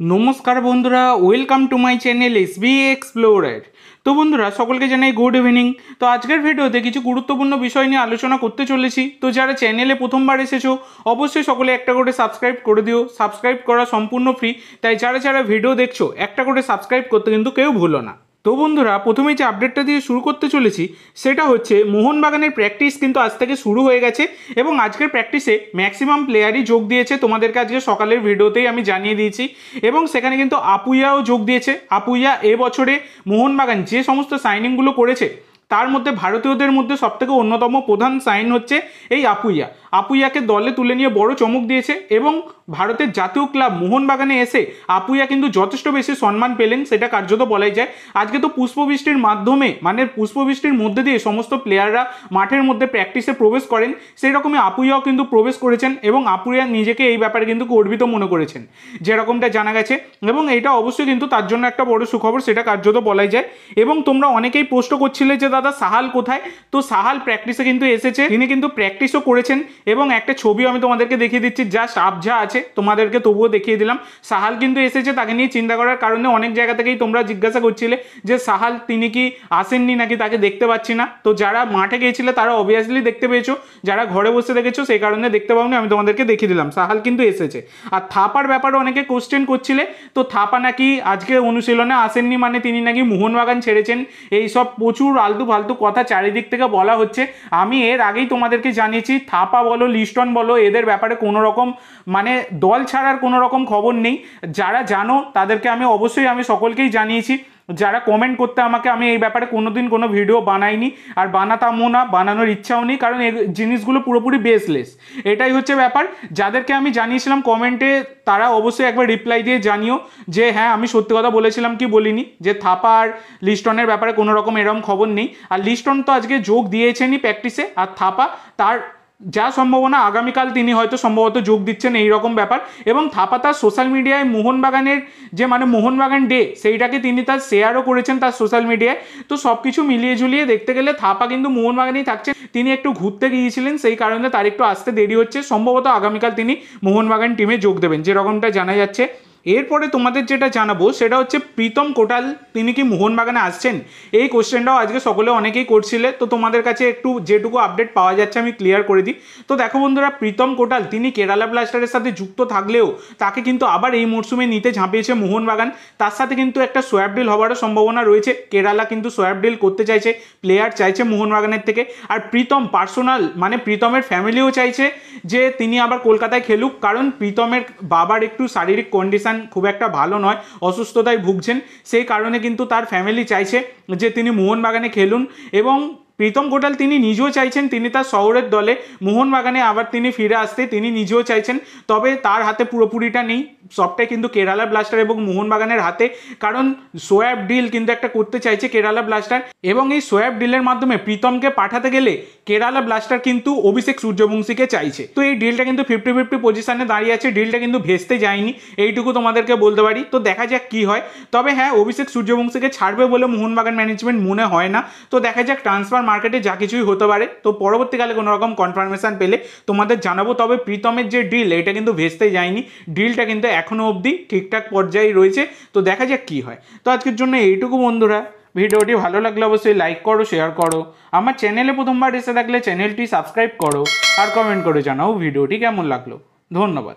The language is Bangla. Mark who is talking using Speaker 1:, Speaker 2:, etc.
Speaker 1: নমস্কার বন্ধুরা welcome to my channel S B explorer তো বন্ধুরা, সকলকে জানাই গুড ইভিনিং তো আজকের ভিডিওতে কিছু গুরুত্বপূর্ণ বিষয় নিয়ে আলোচনা করতে চলেছি। তো যারা চ্যানেলে প্রথমবার এসেছ, অবশ্যই সকলে একটা করে সাবস্ক্রাইব করে দিও। সাবস্ক্রাইব করা সম্পূর্ণ ফ্রি তাই যারা যারা ভিডিও দেখছ, একটা করে সাবস্ক্রাইব করতে কিন্তু কেউ ভুলো না। তো বন্ধুরা প্রথমে যে আপডেটটা দিয়ে শুরু করতে চলেছি, সেটা হচ্ছে মোহনবাগানের প্র্যাকটিস কিন্তু আজ থেকে শুরু হয়ে গেছে এবং আজকের প্র্যাকটিসে ম্যাক্সিমাম প্লেয়ারই যোগ দিয়েছে। তোমাদেরকে আজকে সকালের ভিডিওতেই আমি জানিয়ে দিয়েছি এবং সেখানে কিন্তু আপুইয়াও যোগ দিয়েছে। আপুইয়া এবছরে মোহনবাগান যে সমস্ত সাইনিংগুলো করেছে তার মধ্যে ভারতীয়দের মধ্যে সবথেকে অন্যতম প্রধান সাইন হচ্ছে এই আপুইয়া। আপুইয়াকে দলে তুলে নিয়ে বড় চমক দিয়েছে এবং ভারতের জাতীয় ক্লাব মোহনবাগানে এসে আপুইয়া কিন্তু যথেষ্ট বেশি সম্মান পেলেন, সেটা কার্যত বলাই যায়। আজকে তো পুষ্পবৃষ্টির মাধ্যমে মানে পুষ্পবৃষ্টির মধ্যে দিয়ে সমস্ত প্লেয়াররা মাঠের মধ্যে প্র্যাকটিসে প্রবেশ করেন সেই রকমই আপুইয়াও কিন্তু প্রবেশ করেছেন এবং আপুইয়া নিজেকে এই ব্যাপারে কিন্তু গর্বিত মনে করেছেন, যেরকমটা জানা গেছে। এবং এটা অবশ্যই কিন্তু তার জন্য একটা বড় সুখবর, সেটা কার্যত বলাই যায়। এবং তোমরা অনেকেই প্রশ্ন করছিলে যে দাদা সাহাল কোথায়? তো সাহাল প্র্যাকটিসে কিন্তু এসেছে। তিনি কিন্তু প্র্যাকটিসও করেছেন এবং একটা ছবিও আমি তোমাদেরকে দেখিয়ে দিচ্ছি। জাস্ট আবঝা আছে, তোমাদেরকে তবুও দেখিয়ে দিলাম। সাহাল কিন্তু এসেছে তাকে নিয়ে চিন্তা করার কারণে অনেক জায়গা থেকেই তোমরা জিজ্ঞাসা করছিলে যে সাহাল, তিনি কি আসেননি নাকি তাকে দেখতে পাচ্ছি না? তো যারা মাঠে গিয়েছিলে তারা অবভিয়াসলি দেখতে পেয়েছ। যারা ঘরে বসে দেখেছ সেই কারণে দেখতে পাওনি, আমি তোমাদেরকে দেখিয়ে দিলাম। সাহাল কিন্তু এসেছে। আর থাপার ব্যাপারে অনেকে কোশ্চেন করছিলে, তো থাপা নাকি আজকে অনুশীলনে আসেননি মানে তিনি নাকি মোহনবাগান ছেড়েছেন? এই সব প্রচুর আলতু ফালতু কথা চারিদিক থেকে বলা হচ্ছে। আমি এর আগেই তোমাদেরকে জানিয়েছি, থাপা বলো, লিস্টন বলো, এদের ব্যাপারে কোনো রকম মানে দল ছাড়ার কোনো রকম খবর নেই। যারা জানো, তাদেরকে আমি অবশ্যই আমি সকলকেই জানিয়েছি। যারা কমেন্ট করতে আমাকে, আমি এই ব্যাপারে কোনোদিন কোনো ভিডিও বানাইনি। আর বানাতামও না, বানানোর ইচ্ছাও নেই, কারণ এই জিনিসগুলো পুরোপুরি বেসলেস এটাই হচ্ছে ব্যাপার। যাদেরকে আমি জানিয়েছিলাম কমেন্টে তারা অবশ্যই একবার রিপ্লাই দিয়ে জানিও যে হ্যাঁ আমি সত্যি কথা বলেছিলাম কি বলিনি? যে, থাপা আর লিস্টনের ব্যাপারে কোনো রকম এরকম খবর নেই। আর লিস্টন তো আজকে যোগ দিয়েছেনই প্র্যাকটিসে আর থাপা তার যা সম্ভাবনা আগামীকাল তিনি হয়তো সম্ভবত যোগ দিচ্ছেন এই রকম ব্যাপার এবং থাপা তার সোশ্যাল মিডিয়ায় মোহনবাগানের যে মানে মোহনবাগান ডে, সেইটাকে তিনি তার শেয়ারও করেছেন তার সোশ্যাল মিডিয়ায়। তো সব কিছু মিলিয়ে ঝুলিয়ে দেখতে গেলে থাপা কিন্তু মোহনবাগানেই থাকছেন। তিনি একটু ঘুরতে গিয়েছিলেন, সেই কারণে তার একটু আসতে দেরি হচ্ছে। সম্ভবত আগামীকাল তিনি মোহনবাগান টিমে যোগ দেবেন যেরকমটা জানা যাচ্ছে। এরপরে তোমাদের যেটা জানাব, সেটা হচ্ছে প্রীতম কোটাল, তিনি কি মোহনবাগানে আসছেন? এই কোশ্চেনটাও আজকে সকলে অনেকেই করছিলে, তো তোমাদের কাছে একটু যেটুকু আপডেট পাওয়া যাচ্ছে আমি ক্লিয়ার করে দিই। তো দেখো বন্ধুরা, প্রীতম কোটাল, তিনি কেরালা ব্লাস্টারের সাথে যুক্ত থাকলেও তাকে কিন্তু আবার এই মরশুমে নিতে ঝাঁপিয়েছে মোহনবাগান। তার সাথে কিন্তু একটা সোয়াব ডিল হওয়ারও সম্ভাবনা রয়েছে। কেরালা কিন্তু সোয়াব ডিল করতে চাইছে প্লেয়ার চাইছে মোহনবাগানের থেকে। আর প্রীতম পার্সোনাল মানে প্রীতমের ফ্যামিলিও চাইছে যে তিনি আবার কলকাতায় খেলুক। কারণ প্রীতমের বাবার একটু শারীরিক কন্ডিশন খুব একটা ভালো নয়, অসুস্থতায় ভুগছেন। সেই কারণে কিন্তু তার ফ্যামিলি চাইছে যে তিনি মোহনবাগানে খেলুন এবং প্রীতম কোটাল তিনি নিজেও চাইছেন তিনি তার শহরের দলে, মোহনবাগানে আবার তিনি ফিরে আসতে, তিনি নিজেও চাইছেন। তবে তার হাতে পুরোপুরিটা নেই, সবটাই কিন্তু কেরালা ব্লাস্টার এবং মোহনবাগানের হাতে। কারণ সোয়াব ডিল কিন্তু একটা করতে চাইছে কেরালা ব্লাস্টার এবং এই সোয়াব ডিলের মাধ্যমে প্রীতমকে পাঠাতে গেলে কেরালা ব্লাস্টার কিন্তু অভিষেক সূর্যবংশীকে চাইছে। তো এই ডিলটা কিন্তু ফিফটি ফিফটি পজিশনে দাঁড়িয়ে আছে, ডিলটা কিন্তু ভেস্তে যায়নি, এইটুকু তোমাদেরকে বলতে পারি। তো দেখা যাক কি হয়। তবে হ্যাঁ অভিষেক সূর্যবংশীকে ছাড়বে বলে মোহনবাগান ম্যানেজমেন্ট মনে হয় না। তো দেখা যাক ট্রান্সফার মার্কেটে যা কিছুই হতে পারে, তো পরবর্তীকালে কোনো রকম কনফার্মেশন পেলে তোমাদের জানাব। তবে প্রীতমের যে ডিল এটা কিন্তু ভেস্তে যায়নি। ডিলটা কিন্তু এখনও অবধি ঠিকঠাক পর্যায়ে রয়েছে। তো দেখা যাক কী হয়। তো আজকের জন্য এইটুকু বন্ধুরা। ভিডিওটি ভালো লাগলে অবশ্যই লাইক করো শেয়ার করো। আমার চ্যানেলে প্রথমবার এসে থাকলে চ্যানেলটি সাবস্ক্রাইব করো। আর কমেন্ট করে জানাও ভিডিওটি কেমন লাগল। ধন্যবাদ।